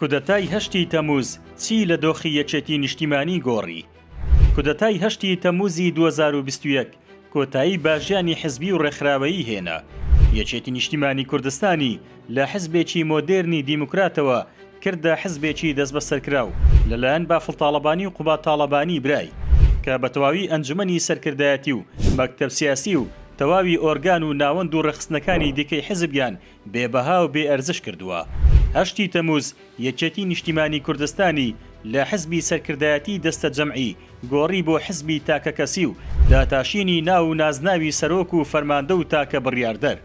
کودەتای هەشتی تەموز چی لە دۆخی یەکێتی نیشتیمانی گۆڕی؟ کودەتای هەشتی تەموزی دوو هەزار و بیست و یەک کۆتایی بە ژیانی حزبی و ڕێکخراوەیی هێنا. یەکێتی نیشتیمانی کوردستانی لە حزبێکی مۆدێرنی دیموکراتەوە کردە حزبێکی دەستبەسەرکراو لەلایەن بافڵ تاڵەبانی و قوباد تاڵەبانی برای، کە بە تەواوی ئەنجومەنی سەرکردایەتی و مەکتەب سیاسی و تەواوی ئۆرگان و ناوەند و ڕێکخستنەکانی دیکەی حزب یان بێ بەها و بێ ئەرزش کردووە. هەشتی تەمووز یەکێتی نیشتیمانی کوردستانی لە حزبی سەرکردایەتی دەستەجەمعی گۆڕی بۆ حزبی تاکەکەسی و داتاشینی ناو و نازناوی سەرۆک و فەرماندە و تاکە بڕیاردەر.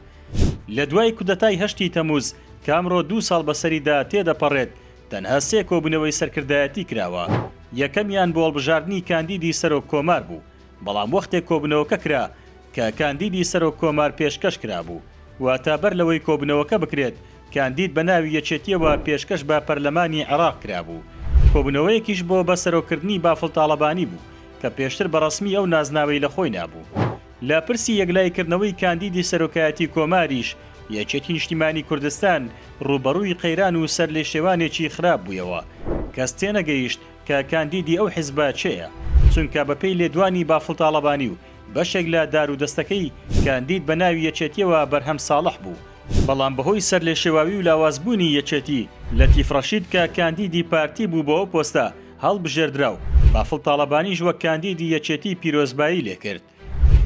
لە دوای کودەتای هەشتی تەمووز کە ئەمڕۆ دوو ساڵ بەسەریدا تێدەپەڕێت، تەنها سێ کۆبوونەوەی سەرکردایەتی کراوە. یەکەمیان بۆ هەڵبژاردنی کاندیدی سەرۆک کۆمار بوو. بەڵام وەختێک کۆبوونەوەکە کرا کە کاندیدی سەرۆک کۆمار پێشکەش کرابوو، واتە بەر لەوەی کۆبوونەوەکە بکرێت کاندید بە ناوی یەکێتییەوە پێشکەش بە پەرلەمانی عێراق کرابوو، کۆبوونەوەیەکیش بۆ بە سەرۆک کردنی بافڵ تاڵەبانی بوو کە پێشتر بە ڕەسمی ئەو نازناوەی لە خۆی نابوو. لە پرسی یەکلایی کردنەوەی کاندیدی سەرۆکایەتی کۆماریش یەکێتی نیشتیمانی کوردستان ڕووبەڕووی قەیران و سەرلێشێوانێکی خراپ بوویەوە، کەس تێنەگەیشت کە کاندیدی ئەو حزبە کێیە، چونکە بە پێی لێدوانی بافڵ تاڵەبانی و بەشێک لە دارو دەستەکەی، کاندید بە ناوی یەکێتیەوە بەرهەم ساڵح بوو، بەڵام بەهۆی سەرلێشێواوی و لاواز بوونی یەکێتی، لەتیف ڕەشید کە کاندیدی پارتی بوو بۆ ئەو پۆستە هەڵبژێردرا و بافڵ تاڵەبانیش وەک کاندیدی یەکێتی پیرۆزبایی لێکرد.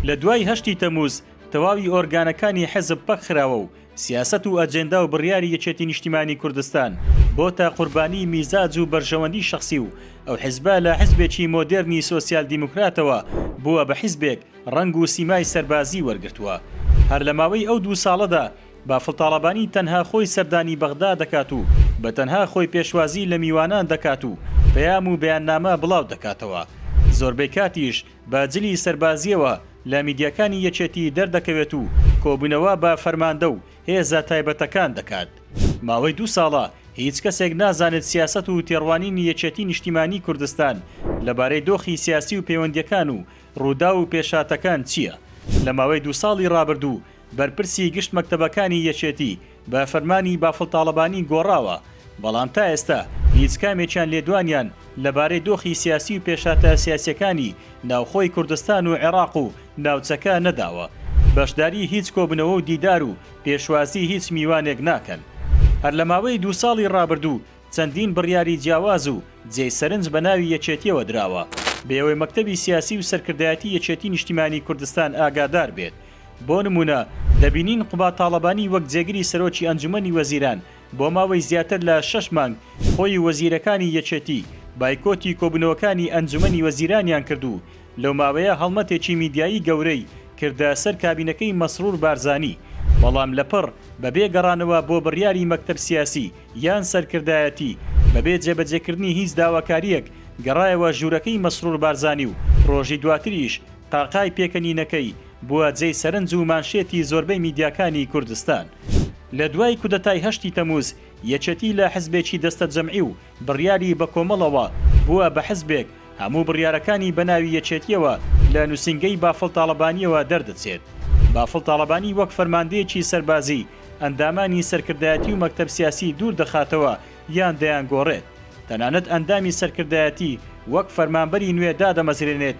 لە دوای هەشتی تەمووز تەواوی ئۆرگانەکانی حزب پەک خراوە و سیاسەت و ئەجێندا و بڕیاری یەکێتی نیشتیمانی کوردستان بۆتە قوربانی میزاج و بەرژەوەندی شەخسی و ئەو حزبە لە حزبێکی مۆدێرنی سۆسیال دیموکراتەوە بووە بە حزبێک ڕەنگ و سیمای سەربازی وەرگرتووە. هەر لە ماوەی ئەو دوو ساڵەدا بافڵ تاڵەبانی تەنها خۆی سەردانی بەغدا دەکات و بە تەنها خۆی پێشوازی لە میوانان دەکات و پەیام و بەیاننامە بڵاو دەکاتەوە زۆربەی کاتیش بە جلی سەربازییەوە لە میدیاکانی یەکێتی دەردەکەوێت و کۆبوونەوە بە فەرماندە و هێزە تایبەتەکان دەکات. ماوەی دوو ساڵە هیچ کەسێک نازانێت سیاسەت و تێڕوانینی یەکێتی نیشتیمانی کوردستان لەبارەی دۆخی سیاسی و پەیوەندییەکان و رووداو و پێشهاتەکان چییە. لە ماوەی دوو ساڵی رابردوو بەرپرسی گشت مەکتەبەکانی یەکێتی بە فەرمانی بافڵ تاڵەبانی گۆڕاوە، بەڵام تا ئێستا هیچ کامێکیان لێدوانیان لەبارەی دۆخی سیاسی و پێشهاتە سیاسییەکانی ناوخۆی کوردستان و عێراق و ناوچەکە نەداوە، بەشداری هیچ کۆبنەوە و دیدار و پێشوازی هیچ میوانێک ناکەن. هەر لە ماوەی دوو ساڵی رابردوو چەندین بڕیاری جیاواز و جێی سەرنج بە ناوی یەکێتییەوە دراوە، بێ ئەوەی مەکتەبی سیاسی و سەرکردایەتی یەکێتی نیشتیمانی کوردستان ئاگادار بێت، بۆ نموونە دەبینین قوباد تاڵەبانی وەک جێگری سەرۆکی ئەنجوومەنی وەزیران بۆ ماوەی زیاتر لە شەش مانگ خۆی و وەزیرەکانی یەکێتی بایکۆتی کۆبوونەوەکانی ئەنجوومەنی وەزیرانیان کرد و لەو ماوەیە هەڵمەتێکی میدیایی گەورەی کردە سەر کابینەکەی مەسرور بارزانی بەڵام لەپڕ بەبێ گەڕانەوە بۆ بڕیاری مەکتەب سیاسی یان سەرکردایەتی بەبێ جێبەجێکردنی هیچ داواکارییەک گەڕایەوە ژوورەکەی مەسرور بارزانی و ڕۆژی دواتریش قاقای پێکەنینەکەی بووە جێی سەرنج و مانشێتی زۆربەی میدیاکانی کوردستان. لە دوای کودەتای هەشتی تەمووز، یەکێتی لە حزبێکی دەستەجەمعی و بڕیاری بەکۆمەڵەوە، بووە بە حزبێک، هەموو بڕیارەکانی بە ناوی یەکێتییەوە لە نووسینگەی بافڵ تاڵەبانییەوە دەردەچێت. بافڵ تاڵەبانی وەک فەرماندەیەکی سەربازی، ئەندامانی سەرکردایەتی و مەکتەب سیاسی دوور دەخاتەوە یان دەیانگۆڕێت. تەنانەت ئەندامی سەرکردایەتی وەک فەرمانبەری نوێ دادەمەزرێنێت،